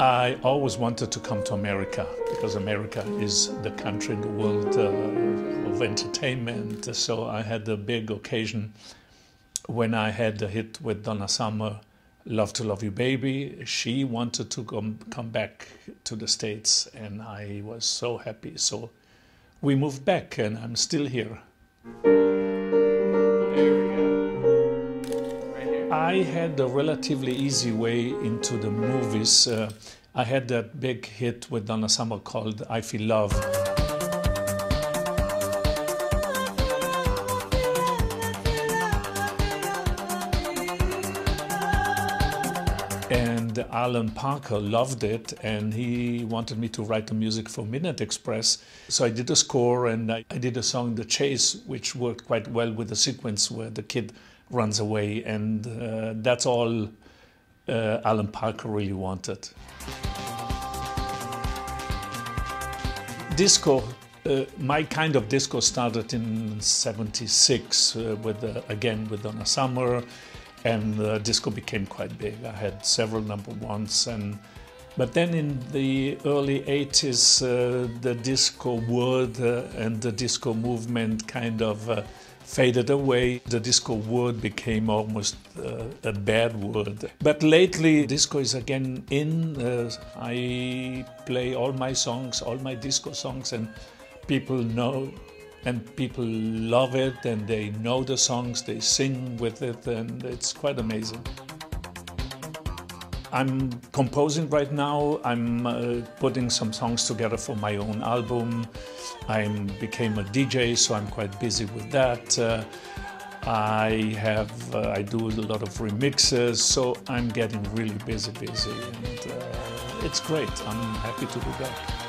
I always wanted to come to America because America is the country in the world uh, of entertainment. So I had a big occasion when I had a hit with Donna Summer, Love to Love You Baby. She wanted to come, come back to the States, and I was so happy. So we moved back, and I'm still here. I had a relatively easy way into the movies. Uh, I had that big hit with Donna Summer called I Feel Love. And Alan Parker loved it and he wanted me to write the music for Midnight Express. So I did a score and I, I did a song, The Chase, which worked quite well with the sequence where the kid runs away. And uh, that's all uh, Alan Parker really wanted. Disco, uh, my kind of disco started in 76 uh, with, uh, again, with Donna Summer and uh, disco became quite big. I had several number ones, and but then in the early 80s, uh, the disco word uh, and the disco movement kind of uh, faded away. The disco word became almost uh, a bad word. But lately, disco is again in. Uh, I play all my songs, all my disco songs, and people know and people love it and they know the songs, they sing with it, and it's quite amazing. I'm composing right now. I'm uh, putting some songs together for my own album. I became a DJ, so I'm quite busy with that. Uh, I have uh, I do a lot of remixes, so I'm getting really busy, busy, and uh, it's great. I'm happy to be back.